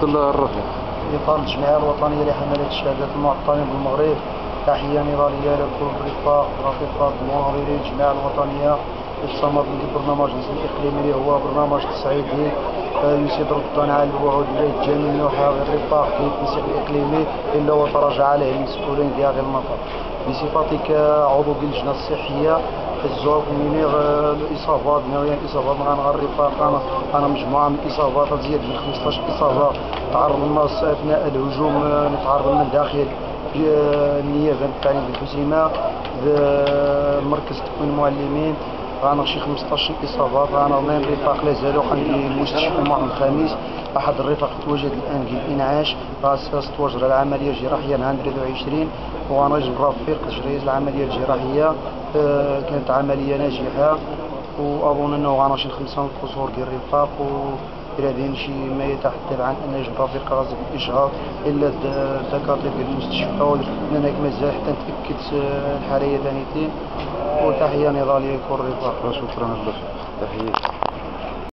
عبد الله الرفيق. في إطار الجمعية الوطنية لحملة الشهادات المعطلين بالمغرب تحية نضالية لكل الرفاق رفيقات المناظرين الجمعية الوطنية. الصمد من البرنامج الإقليمي اللي هو برنامج تصعيدي آه، يسيد ردا على الوعود إليه الجميع وحاول الرفاق في التنسيق الإقليمي إلا وتراجع عليه المسؤولين ديال المطار بصفتي كعضو باللجنة الصحية. الزوق مني الإصابات ناوية الإصابات مع الرفاق أنا أنا مجموعة من الإصابات تزيد من 15 إصابة. تعرض الناس أثناء الهجوم آه، نتعرض من الداخل النيابة التعليم بالحسيمه مركز تكوين المعلمين. غانا شي 15 اصابه غانا ميم رفاق لا زالوا المستشفى مع الخميس. أحد الرفاق تواجد الآن في الإنعاش. ستواجد العملية الجراحية نهار 23 وأنا رفيق تجهيز العملية الجراحية. آه، كانت عملية ناجحة. وأظن أنه غانا شي خمسه قصور ديال الرفاق و إلى شي ما يتحدث عن أن يجب رفيق غازي بالاشهار إلا الدكاترة ديال المستشفى. هناك مازال حتى نتاكد الحاليه ثانيتين. وتحية نضالية يكون الرفاق شكرا لك. تحية.